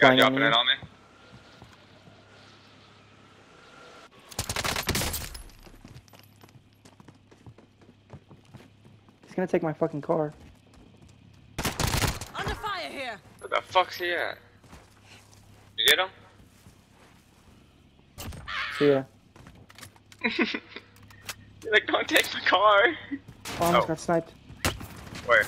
Guy dropping in it on me. He's gonna take my fucking car. Under fire here. Where the fuck's he at? You get him? See ya. You're like, don't take my car. Oh, I almost Oh. got sniped. Where?